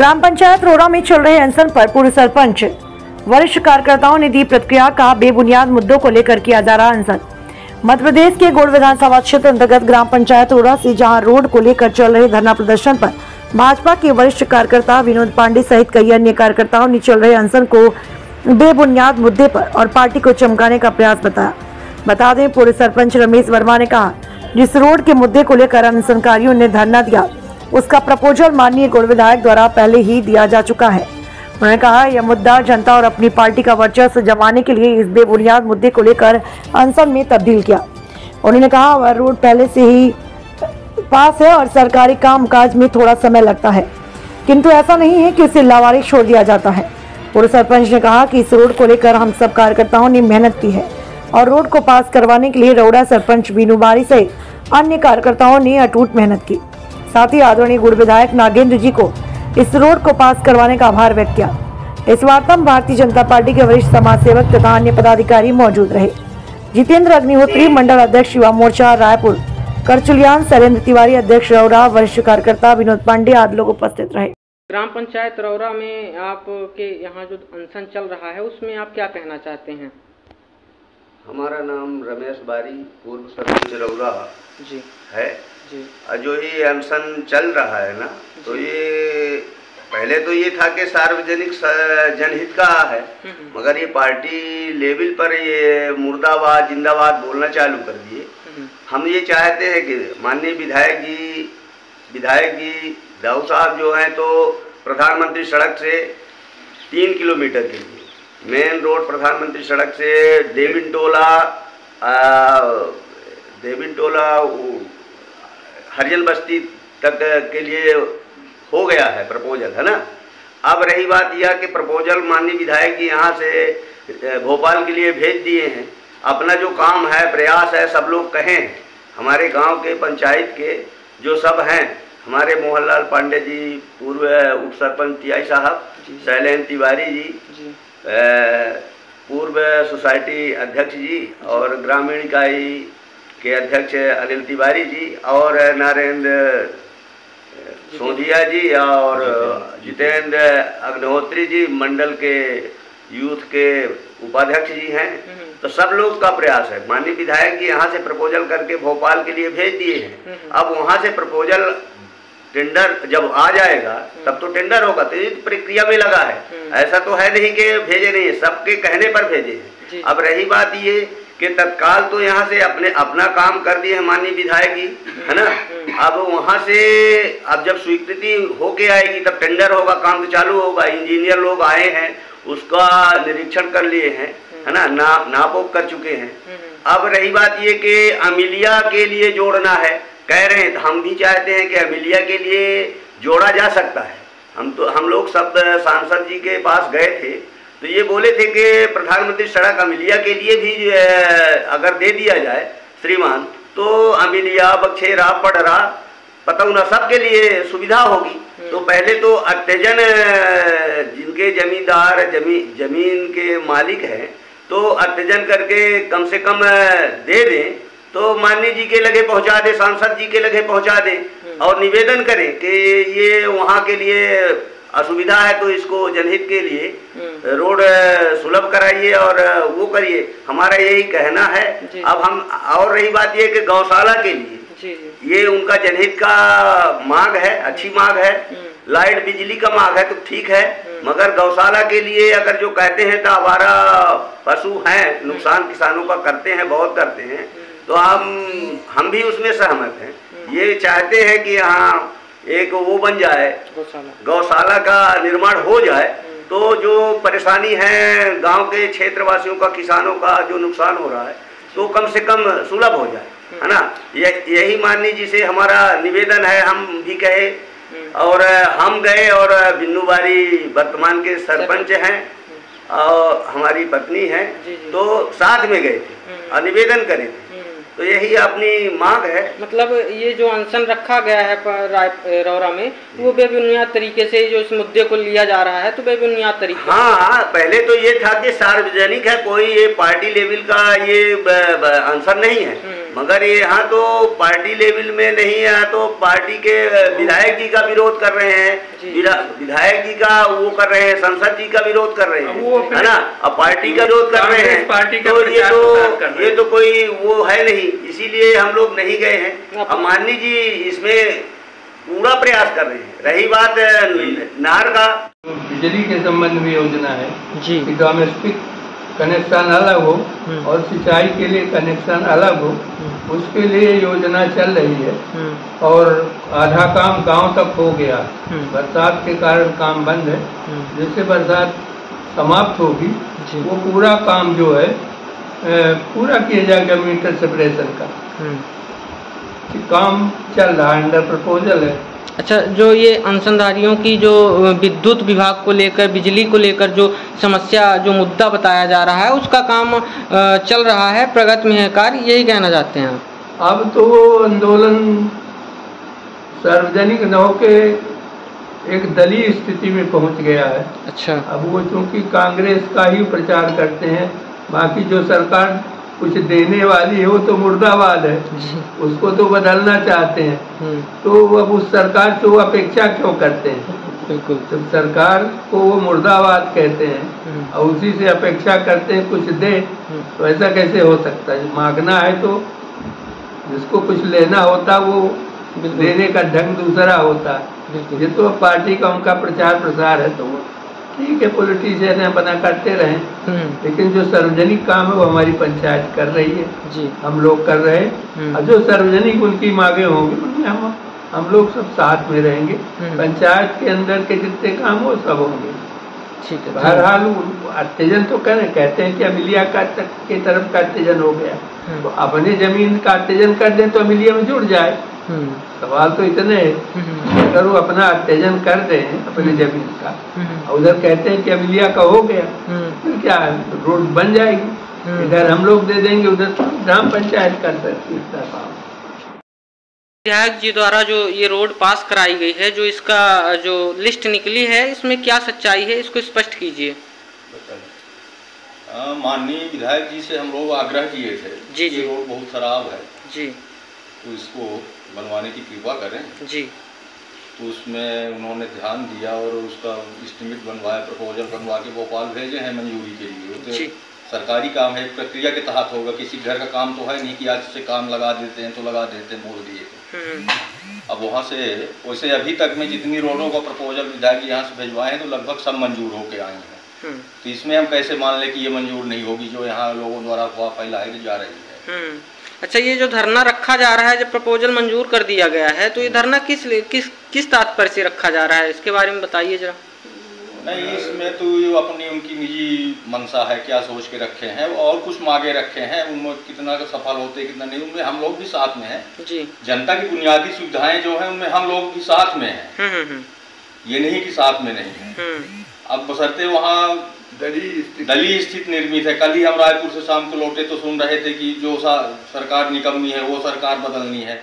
ग्राम पंचायत रोड़ा में चल रहे अनशन पर पूर्व सरपंच, वरिष्ठ कार्यकर्ताओं ने दी प्रतिक्रिया का बेबुनियाद मुद्दों को लेकर किया जा रहा अनशन। मध्य प्रदेश के गोड़ विधानसभा क्षेत्र अंतर्गत ग्राम पंचायत रोड़ा से जहाँ रोड को लेकर चल रहे धरना प्रदर्शन पर भाजपा के वरिष्ठ कार्यकर्ता विनोद पांडे सहित कई अन्य कार्यकर्ताओं ने चल रहे अनशन को बेबुनियाद मुद्दे पर और पार्टी को चमकाने का प्रयास बताया। बता दें, पूर्व सरपंच रमेश वर्मा ने कहा, जिस रोड के मुद्दे को लेकर अनशनकारियों ने धरना दिया उसका प्रपोजल माननीय गुण विधायक द्वारा पहले ही दिया जा चुका है। उन्होंने कहा, यह मुद्दा जनता और अपनी पार्टी का वर्चस्व जमाने के लिए इस बेबुनियाद मुद्दे को लेकर अनशन में तब्दील किया। उन्होंने कहा, वह रोड पहले से ही पास है और सरकारी कामकाज में थोड़ा समय लगता है। किंतु ऐसा नहीं है कि उसे लावारिश छोड़ दिया जाता है। पूर्व सरपंच ने कहा कि इस रोड को लेकर हम सब कार्यकर्ताओं ने मेहनत की है और रोड को पास करवाने के लिए रोड़ा सरपंच बीनू बारी सहित अन्य कार्यकर्ताओं ने अटूट मेहनत की। साथ ही आदरणीय गुड़ विधायक नागेंद्र जी को इस रोड को पास करवाने का आभार व्यक्त किया। इस वार्ता में भारतीय जनता पार्टी के वरिष्ठ समाज सेवक तथा अन्य पदाधिकारी मौजूद रहे। जितेंद्र अग्निहोत्री मंडल अध्यक्ष युवा मोर्चा रायपुर करचुलियान शैलेंद्र तिवारी अध्यक्ष रौरा वरिष्ठ कार्यकर्ता विनोद पांडे आदि लोग उपस्थित रहे। ग्राम पंचायत रौरा में आपके यहाँ जो अनशन चल रहा है उसमें आप क्या कहना चाहते हैं? हमारा नाम रमेश बारी पूर्व सरपंच रौरा जी। है। जी। जो ये अनशन चल रहा है ना तो ये पहले तो ये था कि सार्वजनिक जनहित का है हम्म, मगर ये पार्टी लेवल पर ये मुर्दाबाद जिंदाबाद बोलना चालू कर दिए हम्म, हम ये चाहते हैं कि माननीय विधायक जी विधायक जी दाऊ साहब जो हैं तो प्रधानमंत्री सड़क से तीन किलोमीटर के लिए मेन रोड प्रधानमंत्री सड़क से देविन टोला देविन टोला हरिजन बस्ती तक के लिए हो गया है प्रपोजल है ना? अब रही बात यह कि प्रपोजल माननीय विधायक जी यहाँ से भोपाल के लिए भेज दिए हैं। अपना जो काम है प्रयास है सब लोग कहें हमारे गाँव के पंचायत के जो सब हैं हमारे मोहनलाल पांडे जी पूर्व उप सरपंच टियाई साहब जी। शैलेंद्र तिवारी जी जी। पूर्व सोसाइटी अध्यक्ष जी और ग्रामीण इकाई के अध्यक्ष अनिल तिवारी जी और नरेंद्र सोधिया जी और जितेंद्र अग्निहोत्री जी मंडल के यूथ के उपाध्यक्ष जी हैं। हम्म, तो सब लोग का प्रयास है। माननीय विधायक जी यहाँ से प्रपोजल करके भोपाल के लिए भेज दिए हैं। हम्म। अब वहाँ से प्रपोजल टेंडर जब आ जाएगा तब तो टेंडर होगा। तो तो प्रक्रिया में लगा है। हम्म। ऐसा तो है नहीं कि भेजे नहीं है सबके कहने पर भेजे हैं। अब रही बात ये कि तत्काल तो यहाँ से अपने, अपना काम कर दिए हैं माननीय विधायक जी, है ना। अब वहाँ से, अब जब स्वीकृति होके आएगी, तब टेंडर होगा, काम तो चालू होगा इंजीनियर लोग आए हैं, उसका निरीक्षण कर लिए हैं, है ना? ना, नापोक कर चुके हैं। अब रही बात ये कि अमिलिया के लिए जोड़ना है, कह रहे हैं तो हम भी चाहते हैं कि अमिलिया के लिए जोड़ा जा सकता है। हम तो हम लोग सब, सांसद जी के पास गए थे तो ये बोले थे कि प्रधानमंत्री सड़क अमिलिया के लिए भी अगर दे दिया जाए श्रीमान तो अमिलिया बखेरा पडरा पतौना सबके लिए सुविधा होगी। तो पहले तो अत्यजन जिनके जमींदार जमी ज़मीन के मालिक हैं तो अत्यजन करके कम से कम दे दें। तो माननीय जी के लगे पहुँचा दे सांसद जी के लगे पहुँचा दें और निवेदन करें कि ये वहाँ के लिए असुविधा है तो इसको जनहित के लिए हम्म, रोड सुलभ कराइए और वो करिए। हमारा यही कहना है। अब हम और रही बात ये कि गौशाला के लिए। ये उनका जनहित का मांग है अच्छी मांग है। हम्म। लाइट बिजली का मांग है तो ठीक है। मगर गौशाला के लिए अगर जो कहते हैं तो हमारा पशु हैं नुकसान किसानों का करते हैं बहुत करते हैं। तो हम हम भी उसमें सहमत हैं। ये चाहते हैं कि यहाँ एक वो बन जाए गौशाला। का निर्माण हो जाए तो जो परेशानी है गाँव के क्षेत्रवासियों का किसानों का जो नुकसान हो रहा है तो कम से कम सुलभ हो जाए है ना? ये यही माननीय जी से हमारा निवेदन है हम भी कहे और हम गए और बिन्नू बारी वर्तमान के सरपंच हैं और हमारी पत्नी हैं। तो साथ में गए थे हम्म। और निवेदन करे थे। हम्म, तो यही अपनी मांग है। मतलब ये जो अनशन रखा गया है रोरा में वो बेबुनियाद तरीके से जो इस मुद्दे को लिया जा रहा है तो बेबुनियाद तरीके हाँ हाँ पहले तो ये था कि सार्वजनिक है कोई ये पार्टी लेवल का ये आंसर नहीं है। हम्म। मगर ये यहाँ तो पार्टी लेवल में नहीं है यहाँ तो पार्टी के विधायक जी का विरोध कर रहे हैं। विधायक जी का वो कर रहे हैं संसद जी का विरोध कर रहे हैं। है ना? अब पार्टी का विरोध कर रहे हैं। पार्टी का तो ये तो ये तो कोई वो है नहीं इसीलिए हम लोग नहीं गए हैं। अब- माननी जी इसमें पूरा प्रयास कर रहे हैं। रही बात नहर का। बिजली के संबंध में योजना है। जी। डोमेस्टिक कनेक्शन अलग हो हम्म। और सिंचाई के लिए कनेक्शन अलग हो हम्म। उसके लिए योजना चल रही है हम्म, और आधा काम गाँव तक हो गया। बरसात के कारण काम बंद है जैसे बरसात समाप्त होगी वो पूरा काम जो है पूरा किया जाएगा मीटर सेपरेशन का। काम चल रहा है अंडर प्रपोजल है अच्छा जो ये अनशनधारियों की जो विद्युत विभाग को लेकर बिजली को लेकर जो समस्या जो मुद्दा बताया जा रहा है उसका काम चल रहा है प्रगति में है कार्य यही कहना चाहते हैं अब तो आंदोलन सार्वजनिक न होके एक दलीय स्थिति में पहुँच गया है। अच्छा। अब वो चूँकि कांग्रेस का ही प्रचार करते हैं बाकी जो सरकार कुछ देने वाली है वो तो मुर्दाबाद है। उसको तो बदलना चाहते हैं। हम्म, तो अब उस सरकार से वो अपेक्षा क्यों करते हैं? बिल्कुल। जब सरकार को वो मुर्दाबाद कहते हैं हम्म, और उसी से अपेक्षा करते हैं कुछ दे हम्म, तो ऐसा कैसे हो सकता है? मांगना है तो जिसको कुछ लेना होता वो। देने का ढंग दूसरा होता। है ये तो पार्टी का उनका प्रचार प्रसार है तो। ठीक है पॉलिटिशियन है बना करते रहे। हम्म, लेकिन जो सार्वजनिक काम है वो हमारी पंचायत कर रही है। जी। हम लोग कर रहे हैं। हम्म। और जो सार्वजनिक उनकी मांगे होंगी उनमें हम हम लोग सब साथ में रहेंगे। हम्म। पंचायत के अंदर के जितने काम हो सब होंगे। ठीक है बहरहाल अत्यजन तो कह कहते हैं कि अमिलिया का तक की तरफ़ का अत्यजन हो गया। तो अपने ज़मीन का अत्यजन कर दें तो अमिलिया में जुड़ जाए। सवाल तो इतने हैं हम्म, अगर वो अपना अत्यजन कर दें अपनी ज़मीन का हम्म, और उधर कहते हैं कि अमिलिया का हो गया हम्म, फिर क्या रोड बन जाएगी? हम्म। इधर हम लोग दे देंगे उधर ग्राम पंचायत कर सकती है विधायक जी द्वारा जो ये रोड पास कराई गई है जो इसका जो लिस्ट निकली है इसमें क्या सच्चाई है इसको स्पष्ट कीजिए। हाँ, माननीय विधायक जी से हम लोग आग्रह किए थे जी, जी। रोड बहुत खराब है। जी। तो इसको बनवाने की कृपा करें। जी। तो उसमें उन्होंने ध्यान दिया और उसका इस्टीमेट बनवाया प्रपोजल बनवा के भोपाल भेजे हैं मंजूरी के लिए। जी। तो सरकारी काम है प्रक्रिया के तहत होगा। किसी घर का काम तो है नहीं कि आज से काम लगा देते हैं तो लगा देते हैं बोल दिए। हम्म, अब वहाँ से वैसे अभी तक में जितनी रोडों का प्रपोजल विधायक यहाँ से भिजवाए हैं तो लगभग सब मंजूर होके आए हैं। हम्म, तो इसमें हम कैसे मान लें कि ये मंजूर नहीं होगी जो यहाँ लोगों द्वारा अफवाह फैलाई जा रही है? हम्म। अच्छा ये जो धरना रखा जा रहा है जब प्रपोजल मंजूर कर दिया गया है तो ये धरना किस किस किस तात्पर्य से रखा जा रहा है? इसके बारे में बताइए जरा। नहीं इसमें तो ये अपनी उनकी निजी मंशा है क्या सोच के रखे हैं और कुछ मांगे रखे हैं उनमें कितना का सफल होते कितना नहीं उनमें हम लोग भी साथ में हैं। जी। जनता की बुनियादी सुविधाएँ जो हैं उनमें हम लोग भी साथ में हैं। हम्म हम्म हम्म, ये नहीं कि साथ में नहीं है। अब बसरते वहाँ दली स्थित निर्मित है। कल ही हम रायपुर से शाम को लौटे तो सुन रहे थे कि जो सा सरकार निकम्मी है वो सरकार बदलनी है।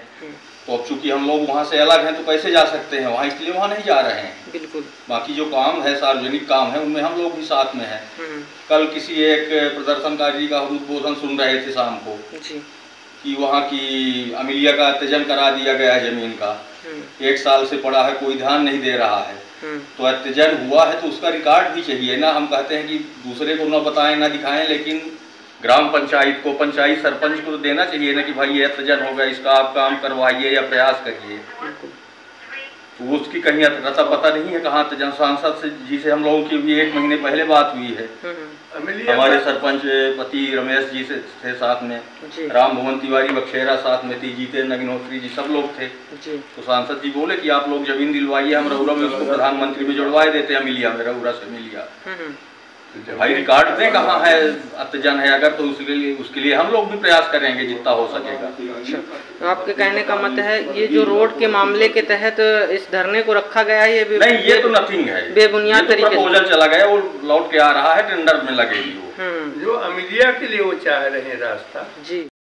तो अब चूँकि हम लोग वहाँ से अलग हैं तो कैसे जा सकते हैं? वहाँ इसलिए वहाँ नहीं जा रहे हैं। बिल्कुल। बाकी जो काम है सार्वजनिक काम है उनमें हम लोग भी साथ में हैं। हम्म, कल किसी एक प्रदर्शनकारी का हम उद्बोधन सुन रहे थे शाम को। कि वहाँ की अमिलिया का अत्यजन करा दिया गया है ज़मीन का। हम्म, एक साल से पड़ा है कोई ध्यान नहीं दे रहा है। हम्म, तो अत्यजन हुआ है तो उसका रिकॉर्ड भी चाहिए ना। हम कहते हैं कि दूसरे को ना बताएँ, ना दिखाएँ, लेकिन ग्राम पंचायत को, पंचायत सरपंच को तो देना चाहिए ना कि भाई ये अत्यजन हो गया, इसका आप काम करवाइए या प्रयास करिए। तो उसकी कहीं रता पता नहीं है कहाँ जन सांसद से जी से हम लोगों की भी एक महीने पहले बात हुई है। हम्म, हमारे सरपंच पति रमेश जी से थे साथ में राम भवन तिवारी बखेरा साथ में थी जीते नगिनोत्री जी सब लोग थे। जी। तो सांसद जी बोले कि आप लोग ज़मीन दिलवाइए हम रउरा में उसको प्रधानमंत्री में जुड़वाए देते हैं मिलिया में रउरा से मिलिया। हम्म, हम्म, भाई रिकॉर्ड दें कहाँ है अत्यजन है अगर तो उसके लिए उसके लिए हम लोग भी प्रयास करेंगे जितना हो सकेगा। अच्छा। आपके कहने का मत है ये जो रोड के मामले के तहत तो इस धरने को रखा गया है ये नहीं ये तो नथिंग है। बेबुनियाद तो तरीके से। प्रपोजल चला गया वो लौट के आ रहा है टेंडर में लगेगी वो। हम्म। जो अमीलिया के लिए वो चाह रहे हैं रास्ता जी।